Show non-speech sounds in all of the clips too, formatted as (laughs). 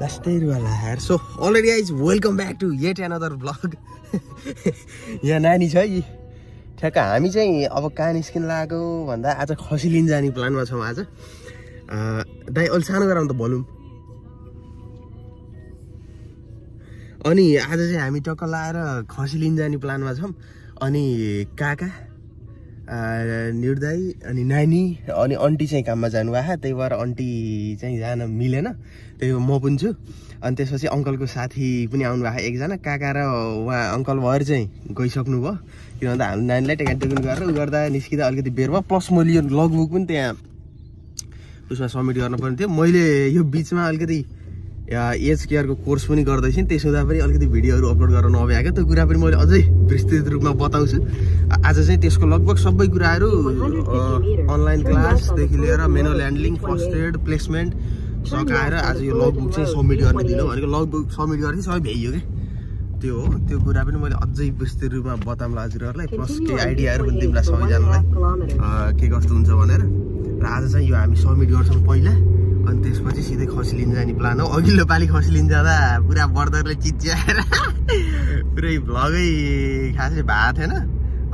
लास्टैवाला here so already guys welcome back to yet another vlog यहाँ नानी छ है? ठ्याक्क हामी चाहिँ अब कहाँ निस्किन लागेको भन्दा आज खसी लिन जाने प्लानमा छौँ आज। दाइ अलिक सानो गराउनु त भोल्युम अनि आज चाहिँ हामी टक्क लाएर खसी लिन जाने प्लानमा छौँ। अनि काका निर दाई अनि नानी अनि आन्टी चाहिँ काममा जानुभएको त्यही भएर आन्टी चाहिँ जान मिलेन। त्यही भएर म पनि छु अनि त्यसपछि अङ्कलको साथी पनि आउनु भएको एकजना काका र उहाँ अङ्कल भएर चाहिँ गइसक्नु भयो किन भन्दा हाम्रो नानीलाई टेकान टेकुन गरेर उ गर्दा निस्किँदा अलिकति बेर भयो। प्लस मैले यो लगबुक पनि त्यहाँ उसमा सब्मिट गर्नुपर्ने थियो। मैले यो बिचमा अलिकति एज केयरको कोर्स पनि गर्दैछु। त्यसो हुँदा पनि अलिकति भिडियोहरू अपलोड गर्न नभ्याएको त्यो कुरा पनि मैले अझै विस्तृत रूपमा बताउँछु। आज चाहिँ त्यसको लगभग सबै कुराहरू अनलाइन क्लासदेखि लिएर manual handling first aid placement सकाएर आज यो लगबुक चाहिँ सब्मिट गर्ने दिनु। भनेको लगबुक सब्मिट गरेपछि सबै भ्याइयो कि? त्यो हो। त्यो कुरा पनि मैले अझै विस्तृत रूपमा बताउँला हजुरहरूलाई प्लस केही आइडियाहरू पनि दिउँला सबैजनालाई। के कस्तो हुन्छ भनेर। र आज चाहिँ यो हामी सब्मिट गर्छौँ पहिला। अनि त्यसपछि सिधै खसी लिन जाने प्लान हो। अघिल्लो पालि खसी लिन जाँदा पुरा बर्दरले चिच्याएर (laughs) पुरै भ्लगै खासै भएको थिएन।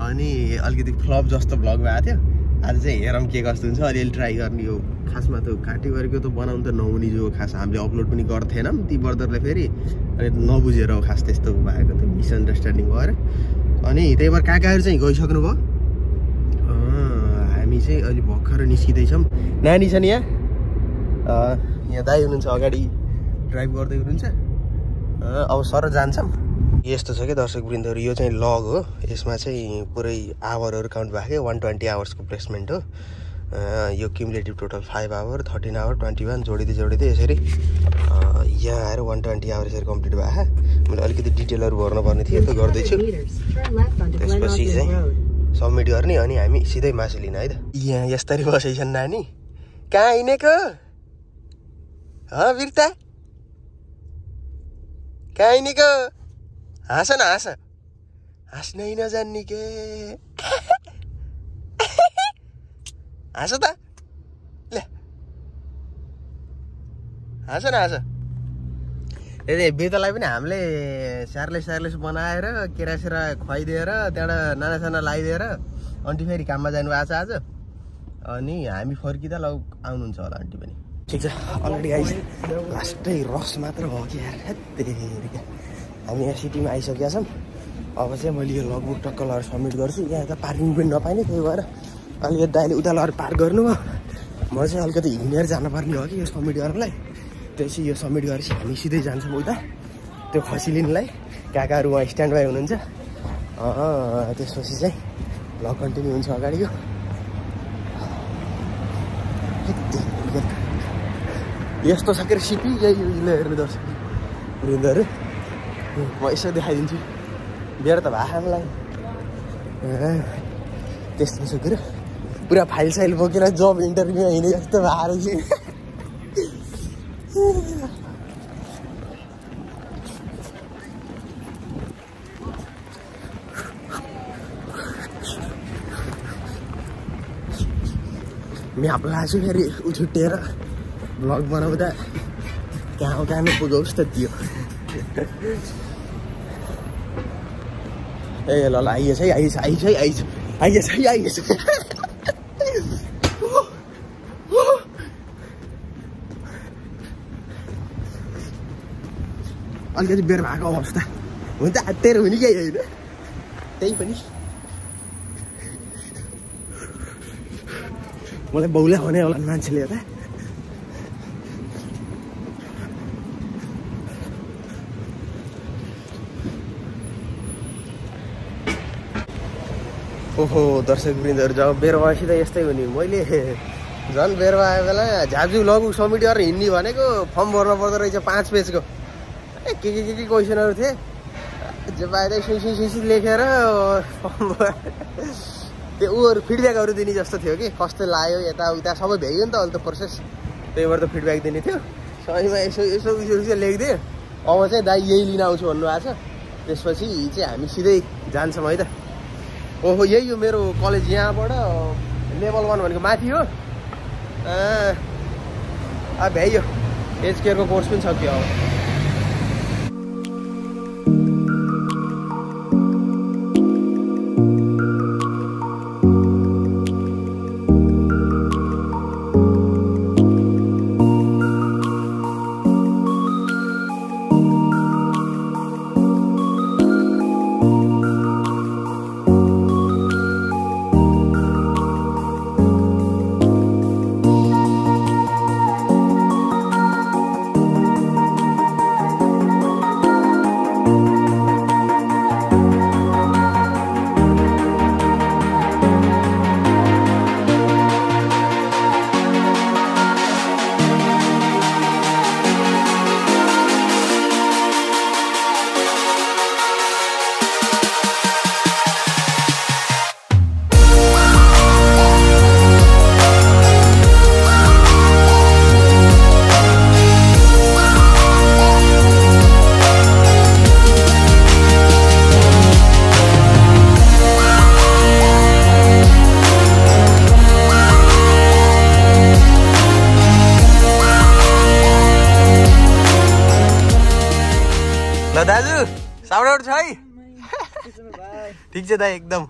अनि अलिकति फ्लप जस्तो भ्लग भएको थियो। आज चाहिँ हेरौँ के कस्तो हुन्छ। अलिअलि ट्राई गर्ने हो खासमा त काटेगोरीको त बनाउनु त नहुने जो खास हामीले अपलोड पनि गर्थेनौँ ती बर्दरले फेरि। अनि नबुझेर हो खास त्यस्तो भएको थियो मिसअन्डरस्ट्यान्डिङ भएर। अनि त्यही भएर काकाहरू चाहिँ गइसक्नु भयो। हामी चाहिँ अहिले भर्खर निस्किँदैछौँ। नानी छ नि यहाँ? यहाँ दाई हुनुहुन्छ अगाडि। ड्राइभ गर्दै हुनुहुन्छ। अब सर जान्छौँ। यस्तो छ कि दर्शक वृन्दहरू यो चाहिँ लग हो। यसमा चाहिँ पुरै आवरहरू काउन्ट भएको क्या वान ट्वेन्टी आवर्सको प्लेसमेन्ट हो। यो cumulative total five hour thirteen hour twenty one जोडिँदै जोडिँदै यसरी यहाँ आएर वान ट्वेन्टी आवर यसरी कम्प्लिट भएको मैले अलिकति डिटेलहरू भर्नुपर्ने थियो त्यो गर्दैछु। त्यसपछि चाहिँ सब्मिट गर्ने अनि हामी सिधै मासु लिन है त। यहाँ यस्तरी बसेछन् नानी। कहाँ हिँडेको? ह बिर्ता। कहाँ हिँडेको? हाँस न हाँस। हाँस्नै नजान्ने के? हाँस त। ल। हाँस न हाँस। त्यही बेतालाई पनि हामीले स्याहारले स्याहारलेस बनाएर केरासेरा खुवाइदिएर त्यहाँबाट नानासाना लगाइदिएर आन्टी फेरि काममा जानु भएको छ आज। अनि हामी फर्किँदा लौ आउनुहुन्छ होला आन्टी पनि। ठिक छ अलरेडी आइस। लास्टै रस मात्र भयो कि। हामी यहाँ सिटीमा आइसकेका छौँ। अब चाहिँ मैले यो लगबुक टक्क लगाएर सब्मिट गर्छु। यहाँ त पार्किङ पनि नपाइने त्यही भएर अलिकति दाइले उता लगेर पार्क गर्नुभयो। म चाहिँ अलिकति हिँडेर जानुपर्ने हो कि यो सब्मिट गर्नलाई। त्यसपछि यो सब्मिट गरेपछि हामी सिधै जान्छौँ उता। त्यो खसी लिनलाई काकाहरू उहाँ स्ट्यान्ड बाई हुनुहुन्छ। त्यसपछि चाहिँ भ्लग कन्टिन्यू हुन्छ अगाडिको। यस्तो छ अरे सिटी? यही हेर्नु दर्शक। वृन्दहरू। म यसो देखाइदिन्छु बेर त भएको मलाई त्यस्तो छ के अरे पुरा फाइल साइल बोकेर जब इन्टरभ्यूमा हिँडे जस्तो भएको रहेछ म्याप लाग्छु फेरि उ छुट्टिएर भ्लग बनाउँदा कहाँ कहाँ पुगाओस् त त्यो ए ल ल आइएछ है आइएछ आइछ है आइछ आइएछ है आइएछ अलिकति बेर भएको अवस्था हुन त तेरो हुने केही होइन त्यही पनि मलाई बौला भने होला मान्छेले यता ओहो दर्शक वृन्दहरू जब त यस्तै हो नि। मैले झन् बेरवा आयो बेला झाजु लगु सब्मिट गरेर हिँड्ने भनेको फर्म भर्नु पर्दो रहेछ पाँच पेजको। ए के के के के क्वेसनहरू थिए? जे बाहिर सुइसी सुइसी लेखेर फर्म त्यो उहरू फिडब्याकहरू दिने जस्तो थियो कि। कस्तो लाग्यो यताउता सबै भ्याइयो नि त अहिले त प्रोसेस त्यही भएर त फिडब्याक दिने थियो। सबैमा यसो यसो उयो उयो लेखिदियो। अब चाहिँ दाइ यही लिन आउँछु भन्नुभएको छ। त्यसपछि चाहिँ हामी सिधै जान्छौँ है त। ओहो यही हो मेरो कलेज यहाँबाट लेभल वान भनेको माथि हो। आ, भ्याइयो। एज केयरको कोर्स पनि सक्यो अब ठिक छ दाइ एकदम।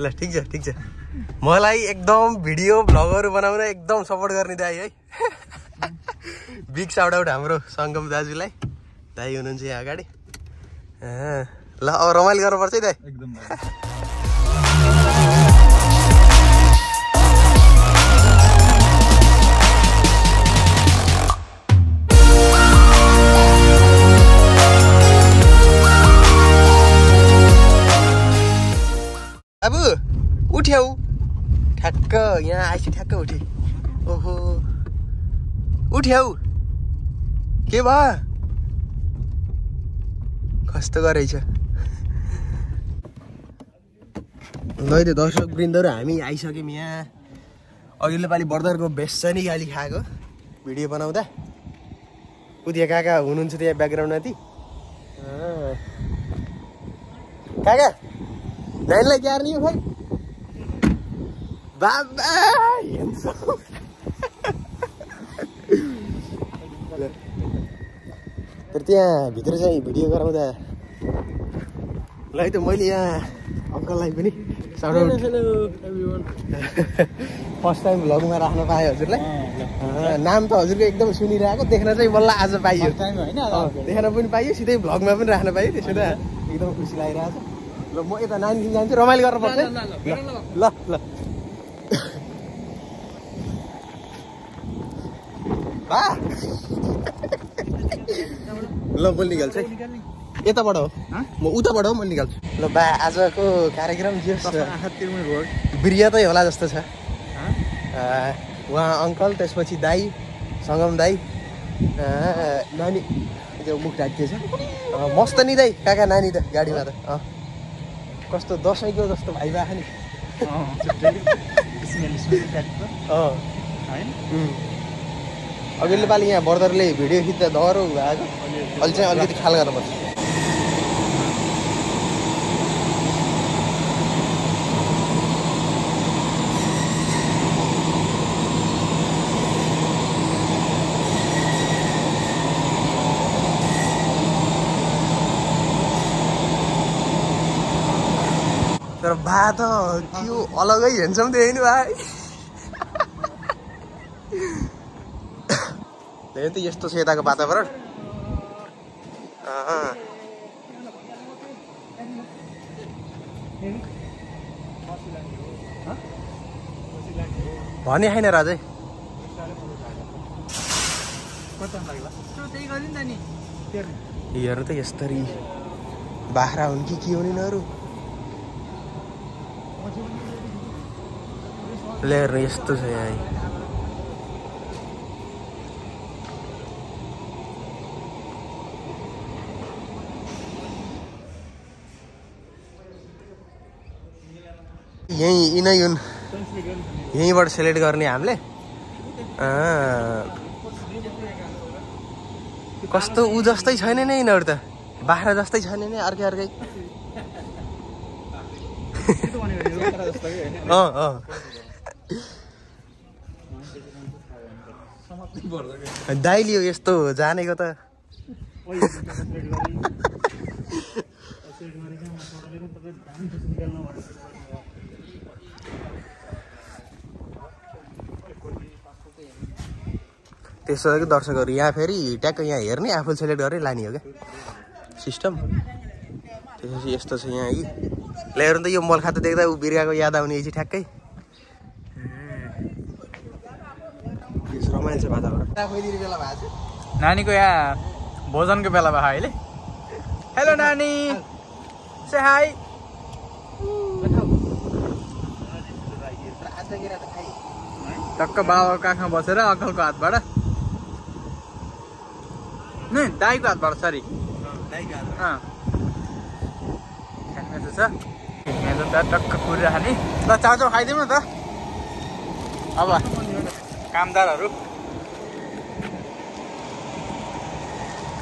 ल ठिक छ ठिक छ। मलाई एकदम भिडियो भ्लगहरू बनाउन एकदम सपोर्ट गर्ने दाई है। बिग साउट आउट हाम्रो सङ्गम दाजुलाई। दाई हुनुहुन्छ यहाँ अगाडि। ल अब रमाइलो गर्नुपर्छ है दाई। एकदम उठ्यौ ठ्याक्क यहाँ आएपछि ठ्याक्क उठे ओहो उठ्यौ के भयो कस्तो गरेछ ल त्यो दर्शक वृन्दहरू हामी आइसक्यौँ यहाँ अघिल्लो पालि बर्दरको बेसनी गाली खाएको भिडियो बनाउँदा उतिया काका हुनुहुन्छ त्यहाँ ब्याकग्राउन्डमा ती अँ। काका नानीलाई क्यार्ने हो खोइ बाबा। तर त्यहाँ भित्र चाहिँ भिडियो गराउँदा ल है त मैले यहाँ अङ्कललाई पनि फर्स्ट टाइम भ्लगमा राख्न पाएँ हजुरलाई नाम त हजुरको एकदम सुनिरहेको देख्न चाहिँ बल्ल आज पाइयो होइन देख्न पनि पाइयो सिधै भ्लगमा पनि राख्न पाइयो त्यसो त एकदम खुसी लागिरहेको छ ल म यता नानीदेखि जान्छु रमाइलो गर्न पर्छ है? ल ल बा ल म निकाल्छु है। यताबाट हो। म उताबाट हो म निकाल्छु। ल बा आजको कार्यक्रम जे होस् बिरियातै होला जस्तो छ। अँ, उहाँ अङ्कल त्यसपछि दाई सङ्गम दाई नानी। त्यो मुख ढाकिएछ मस्त नि दाई काका नानी त गाडीमा त। अँ। कस्तो दसैँको जस्तो भाइ भएको नि। अघिल्लो पालि यहाँ बर्दरले भिडियो खिच्दा डह्रो भएको अहिले चाहिँ अलिकति ख्याल गर्नुपर्छ तर भा त त्यो अलगै हेर्छौँ नि भाइ। (laughs) त्यही त यस्तो छ यताको वातावरण। भने होइन राजै। हेर्नु त यस्तरी बाख्रा हुन् कि के हुन् यिनीहरू? ले हेर्नु यस्तो छ यहाँ। यहीँ यिनै हुन् यहीँबाट सेलेक्ट गर्ने हामीले। कस्तो ऊ जस्तै छैन नि यिनीहरू त। बाख्रा जस्तै छैन नि अर्कै अर्कै। (laughs) अँ अँ। दाइली हो यस्तो जानेको त। (laughs) त्यसो कि दर्शकहरू यहाँ फेरि ट्याक्क यहाँ हेर्ने आफू सेलेक्ट गरेर लाने हो क्या? सिस्टम। त्यसपछि यस्तो छ यहाँ कि। ल्याएर त यो मल खाँदा देख्दा ऊ बिरुवाको याद आउने चाहिँ ठ्याक्कै। रमाइलो छ वातावरण। नानीको यहाँ भोजनको बेला भयो अहिले। हेलो नानी। से हाई टक्क बाबाको काखमा बसेर अङ्कलको हातबाट। नै दाईको हातबाट सरी अँ खाने छ यहाँ त टक्क कुरेर खाने ल चाउचाउ खाइदिउँ न त अब कामदारहरू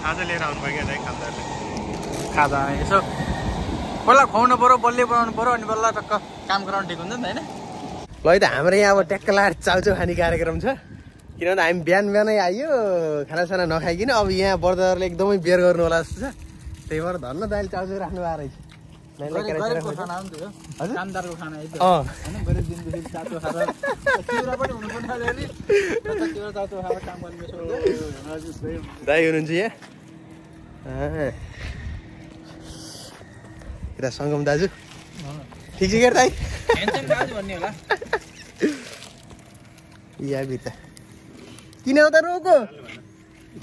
खाजा लिएर आउनु भयो क्या खाजाहरूले खाजा यसो कसलाई खुवाउनु पऱ्यो बलियो बनाउनु पऱ्यो अनि बल्ल टक्क काम गराउनु ठिक हुन्छ नि त होइन ल है त हाम्रो यहाँ अब ट्याक्क लाएर चाउचाउ खाने कार्यक्रम छ किनभने हामी बिहान बिहानै आइयो खानासाना नखाइकन अब यहाँ बर्दारले एकदमै बेर गर्नु होला जस्तो छ। त्यही भएर धन्न दाइले चाउचाउ राख्नु भएको रहेछ। दाइ हुनुहुन्छ यहाँ। यता सङ्गम दाजु। ठिक छ के दाइ? ह्यान्डसम दाजु भन्ने होला। (laughs) या बिता किन त रोको।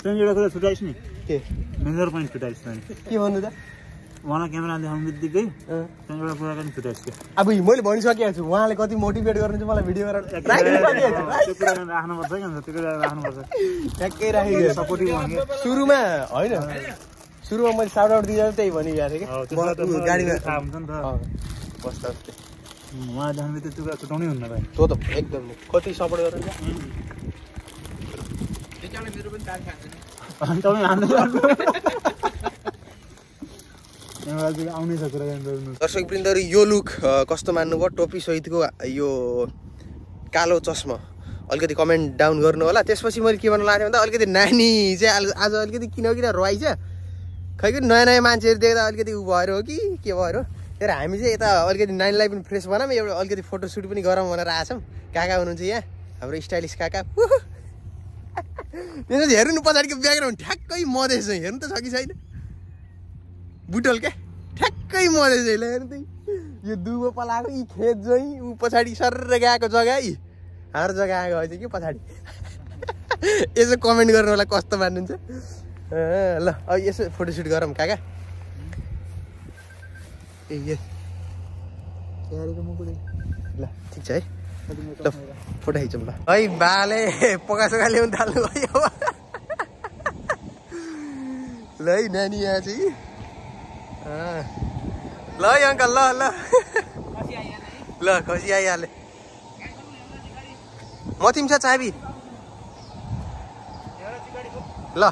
त्यहाँदेखि एउटा कुरा छुट्याइस् नि। के? मेजर पोइन्ट छुट्याइस् के भन्नु त? उहाँलाई क्यामेरा देखाउनु बित्तिकै एउटा कुरा पनि छुट्याइस् क्या अब मैले भनिसकेको छु उहाँले कति मोटिभेट गर्नुहुन्छ मलाई भिडियो गरेर राख्नुपर्छ त्यो कुरा राख्नुपर्छ राखेको। सपोर्टिभ सुरुमा होइन? सुरुमा मैले साउट आउट दिँदा त्यही भनिरहेको थिएँ कि। त गाडीमा। थाहा हुन्छ नि त। उहाँ त्यो कुरा छुटाउनै हुन्न भाइ। त्यो त एकदम। कति सपोर्ट गर्नु (laughs) दर्शक वृन्दहरू यो लुक कस्तो मान्नुभयो? टोपी सहितको यो कालो चस्मा। अलिकति कमेन्ट डाउन गर्नु होला। त्यसपछि मैले के भन्नु लाग्थेँ भन्दा अलिकति नानी चाहिँ आज अलिकति किन किन रुवाइछ? खै कि नयाँ नयाँ मान्छेहरू देख्दा अलिकति उ भएर हो कि? के भएर हो? तर हामी चाहिँ यता अलिकति नानीलाई पनि फ्रेस बनाऊँ। एउटा अलिकति फोटोसुट पनि गरौँ भनेर आएछौँ काका हुनुहुन्छ यहाँ। हाम्रो स्टाइलिस काका। त्यसपछि हेर्नु न पछाडिको ब्याकग्राउन्ड ठ्याक्कै मधेस हेर्नु त छ कि छैन? बुटल क्या ठ्याक्कै मधेस चाहिँ हेर्नु त। यो दुबो पलाएको यी खेत चाहिँ ऊ पछाडि सर्र गएको जग्गा यी हर जग्गा आएको होइन कि पछाडि? (laughs) यसो कमेन्ट गर्नु होला कस्तो मान्नुहुन्छ? ल अब यसो फोटोसुट गरौँ काका। ए ल ठिक छ है। फोटो खिचौँ ल। है बाले पकासोका ल्याउनु थाल्नु भयो। ल है नानी यहाँ चाहिँ। ल है अङ्कल ल ल। ल खसी आइहाले। म तिमी छ चाबी। ल।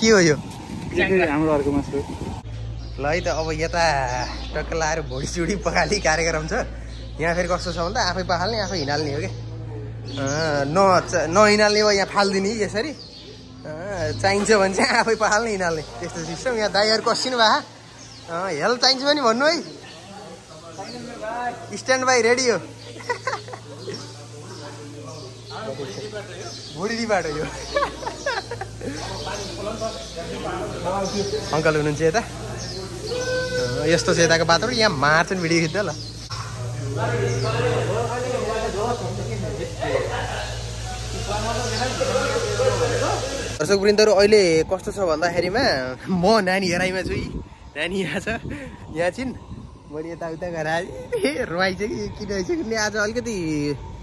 के हो यो? हाम्रो अर्को मासु? ल है त अब यता टक्क लाएर भुँडी चुडी पखाली कार्यक्रम छ। यहाँ फेरि कस्तो छ भन्दा आफै पखाल्ने आफै हिँडाल्ने हो कि? अँ, न नहिँडाल्ने हो यहाँ फालिदिने यसरी। अँ, चाहिन्छ भने चाहिँ आफै पखाल्ने हिँडाल्ने। त्यस्तो सिस्टम यहाँ दाइहरू कसिनु भए। हेल्प चाहिन्छ भने भन्नु है। स्ट्यान्ड बाई रेडी हो। (laughs) भुँडी बाटो यो। (laughs) अङ्कल हुनुहुन्छ यता? यस्तो छ यताको बाटो यहाँ मार्छन् भिडियो खिच्दा ल दर्शक वृन्दहरू अहिले कस्तो छ भन्दाखेरिमा? म नानी हेराइमा छु नानी यहाँ छ। यहाँ छिन्। मैले यताउता गएर आएँ। कि? किन रहेछ कि आज अलिकति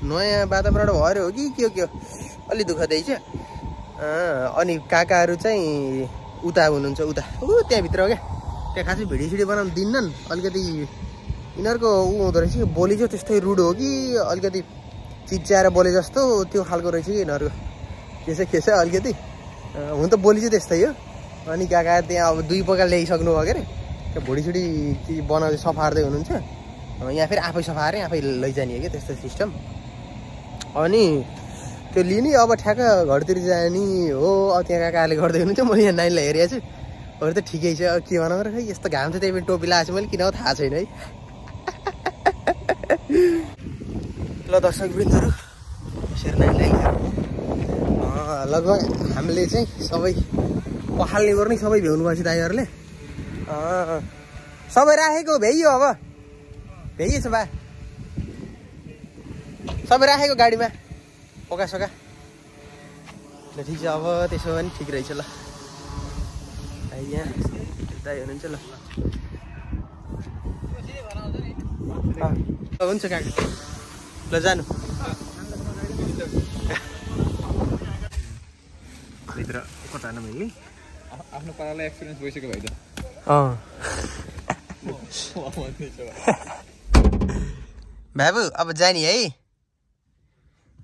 नयाँ वातावरण भएर हो कि? के हो के हो? अलि दुःख दिएछ अनि काकाहरू चाहिँ उता हुनुहुन्छ उता। ऊ त्यहाँभित्र हो क्या। त्यहाँ खासै भिडियो सिडियो बनाउनु दिन्नन्। अलिकति यिनीहरूको ऊ हुँदो रहेछ कि बोली चाहिँ त्यस्तै रुड हो कि अलिकति चिच्याएर बोले जस्तो त्यो खालको रहेछ कि यिनीहरूको। त्यसै खेस अलिकति। हुन त बोली चाहिँ त्यस्तै हो। अनि काका त्यहाँ अब दुई पका ल्याइसक्नु भयो अरे? त्यो ती बनाउँदै सफार्दै हुनुहुन्छ। यहाँ फेरि आफै सफाएर आफै लैजाने हो कि त्यस्तो सिस्टम। अनि त्यो लिने अब ठ्याक्क घरतिर जाने हो अब त्यहाँ काकाले गर्दै हुनुहुन्छ म यहाँ नानीलाई हेरेको छु। अरू त ठिकै छ के भनौँ र खै यस्तो घाम छ त्यही पनि टोपी लगाएको छु मैले किन थाहा छैन है? ल दर्शक अँ, लगभग हामीले चाहिँ सबै पखाल्ने गर्ने सबै भ्याउनु पर्छ दाइहरूले अँ, सबै राखेको भ्याइयो अब। भ्याइएछ बा। सबै राखेको गाडीमा। पोका सोका ल ठिक छ अब त्यसो भने ठिक रहेछ ल भाइ यहाँ दाइ हुनुहुन्छ ल हुन्छ काका ल जानु भित्र कता मैले आफ्नो पारालाई एक्सपिरियन्स भइसक्यो भाइ त अँ बाबु अब जाने है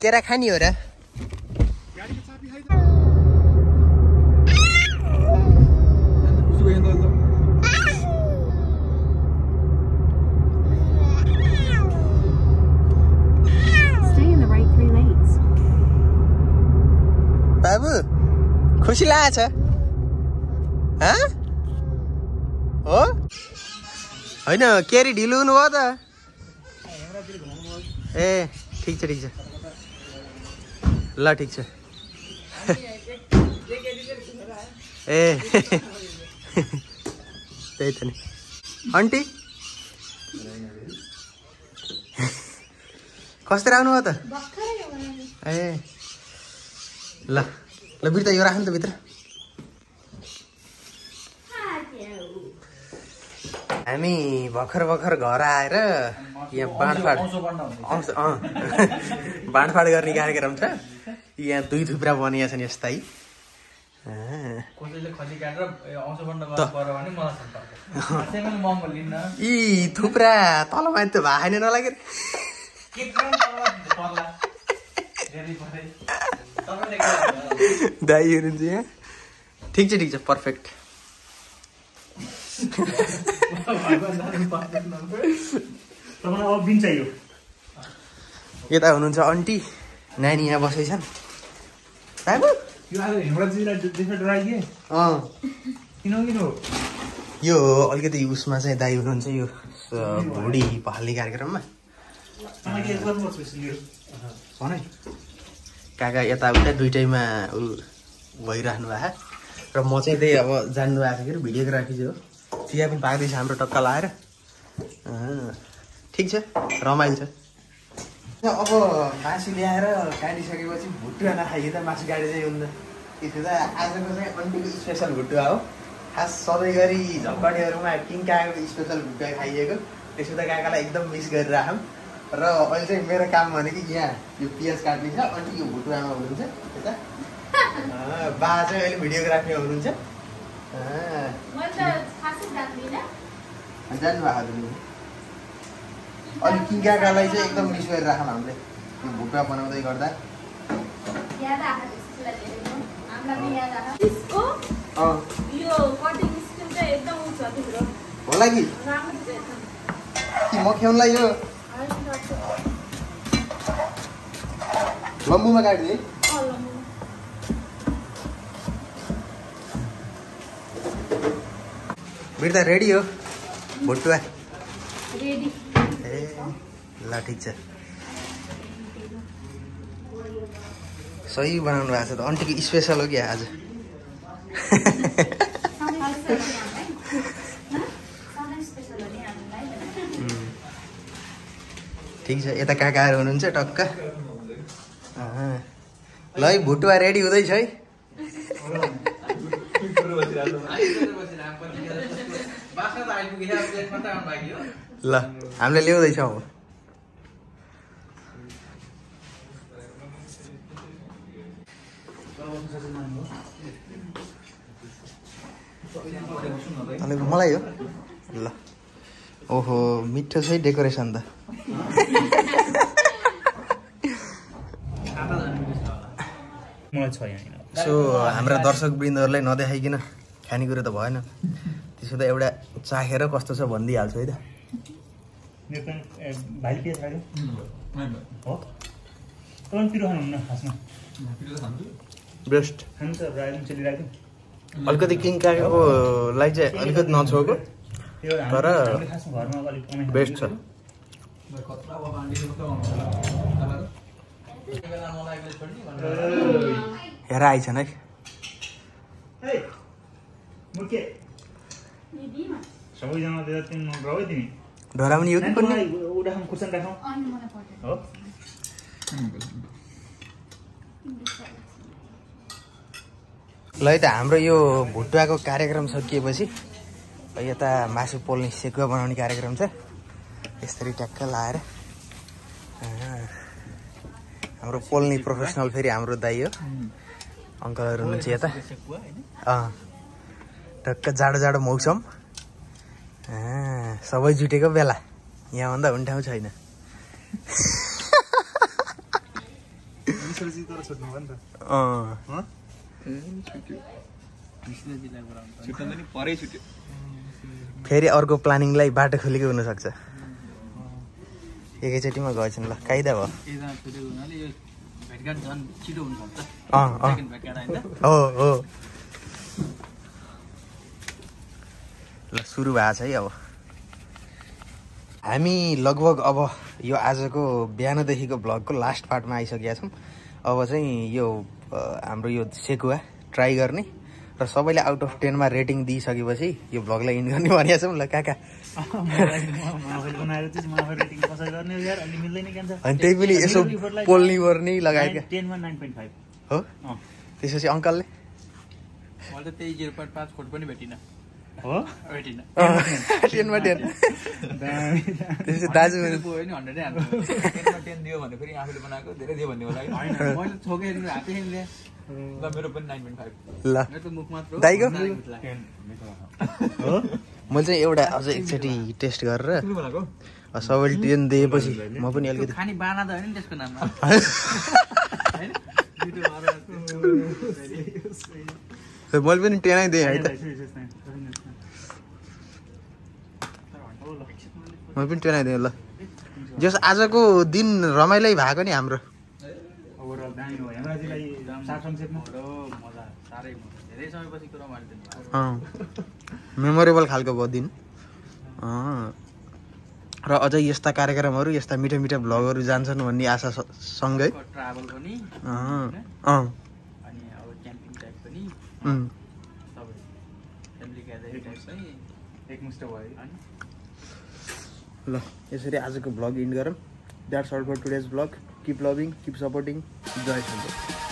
केरा खाने हो र. बाबु खुसी लागेछ? हँ? हो? होइन केरी ढिलो हुनुभयो त। ए ठिक छ ठिक छ। ल ठिक छ। ए त्यही त नि। आन्टी? कस्तो आउनुभयो त? ए ल ल बिर्ता यो राख्नु त भित्र। हामी भर्खर भर्खर घर आएर यहाँ बाँडफाँड (laughs) बाँडफाँड गर्ने कार्यक्रम छ। यहाँ दुई थुप्रा बनिया छन् यस्ता। यी थुप्रा तलमा त भाएन नलागेर के काम पर्ला धेरै परे। तपाईँले के गर्नुहुन्छ? दाई हुनुहुन्छ यहाँ ठिक छ ठिक छ पर्फेक्ट यता हुनुहुन्छ आन्टी। नानी यहाँ बसेछन् यो अलिकति उसमा चाहिँ दाई हुनुहुन्छ यो भुँडी पहाल्ने कार्यक्रममा। काका यताउता दुइटैमा ऊ भइराख्नु भएको र म चाहिँ त्यही अब जान्नु आएको कि भिडियोग्राफी चाहिँ हो। चिया पनि पाक्दैछ हाम्रो टक्का लाएर ठिक छ रमाइलो छ। अब मासु ल्याएर काटिसकेपछि भुटुवा नखाइयो त मासु गाडी चाहिँ हुन्न। त्यसो त आजको चाहिँ अन्डीको स्पेसल भुटुवा हो। खास सधैँ गरी झपडीहरूमा टिङ्काको स्पेसल भुटुवा खाइएको। त्यसो त काकालाई एकदम मिस गरिराखौँ। र अहिले चाहिँ मेरो काम भनेको यहाँ यो पियाज काट्ने छ अनि यो भुटुवामा हुनुहुन्छ। यता। बा चाहिँ अहिले भिडियोग्राफीमा हुनुहुन्छ। जानुभएको अनि किङ्काकालाई चाहिँ एकदम मिस गरिराखौँ हामीले। यो भुटुवा बनाउँदै गर्दा। इसको अँ। यो कटिङ स्किल चाहिँ एकदम उ छ तिम्रो। होला कि? म ख्याउनलाई यो? लम्बुमा काटिदिएँ बिर्ता रेडी हो? भुटुवा रेडी। ल ठिक छ। सही बनाउनु भएको छ त। अन्टीको स्पेसल हो क्या आज. (laughs) ठिक छ। यता काकाहरू हुनुहुन्छ टक्क। ल है भुटुवा रेडी हुँदैछ हो। (laughs) ल हामीले ल्याउँदैछौँ अब तपाईँको मलाई हो ल ओहो मिठो छ है डेकोरेसन त मलाई छ यहाँ सो हाम्रा दर्शक वृन्दहरूलाई नदेखाइकन खानेकुरो त भएन त्यसो त एउटा चाखेर कस्तो छ भनिदिइहाल्छु है त खासमा बेस्ट पनि अलिकति किङ काकाकोलाई चाहिँ अलिकति नछोएको तर बेस्ट छ। हेर आइछन् है। है मुर्के। सबैजना दिएर तिमी नब्राउ है तिमी डराउने हो कि पनि उडाखौँ खुर्सानी राखौँ हो ल है त हाम्रो यो भुटुवाको कार्यक्रम सकिएपछि यता मासु पोल्ने सेकुवा बनाउने कार्यक्रम छ। यसरी ट्याक्क लाएर हाम्रो पोल्ने प्रोफेसनल फेरि हाम्रो दाइ हो। अङ्कलहरू हुनुहुन्छ यता। अँ टक्क जाडो जाडो मौसम। सबै जुटेको बेला यहाँभन्दा हुने ठाउँ छैन। अँ? फेरि अर्को प्लानिङलाई बाटो खोलेको हुनसक्छ। एकैचोटिमा गएछन् ल काइदा भयो। ल सुरु भएको छ है अब। हामी लगभग अब यो आजको बिहानदेखिको भ्लगको लास्ट पार्टमा आइसकेका छौँ। अब चाहिँ यो हाम्रो यो सेकुवा ट्राई गर्ने। र सबैले आउट अफ टेनमा रेटिङ दिइसकेपछि यो भ्लगलाई इन गर्ने भनेको छौँ ल काका। (laughs) अनि त्यही पनि यसो पोल्ने गर्ने लगाएका हो? अँ। त्यसपछि अङ्कलले? त्यही जिरो पोइन्ट पाँच फुट पनि भेटिनँ। हो? टेनमा टेन। त्यसपछि दाजु टेन दियो भने फेरि आफूले बनाएको धेरै दियो भन्ने होला मैले छोकेँ हातै लिएँ ल मेरो पनि नाइन पोइन्ट फाइभ ल। मेरो त मुख मात्र हो। दाइको? Nine point five. हो। मैले चाहिँ एउटा अझ एकचोटि टेस्ट गरेर सबैले टेन दिएपछि म पनि अलिकति खाने बाना त होइन नि त्यसको नाममा। (laughs) (laughs) मैले पनि टेनै दिएँ है त। मैले पनि टेनै दिएँ ल। जस आजको दिन रमाइलै भएको नि हाम्रो। मेमोरेबल खालको भयो दिन। र अझै यस्ता कार्यक्रमहरू यस्ता मिठा मिठा भ्लगहरू जान्छन् भन्ने आशा सँगै। एकमुष्ट भयो। ल यसरी आजको भ्लग इन्ड गरौँ। That's all for today's vlog keep loving keep supporting Jay saint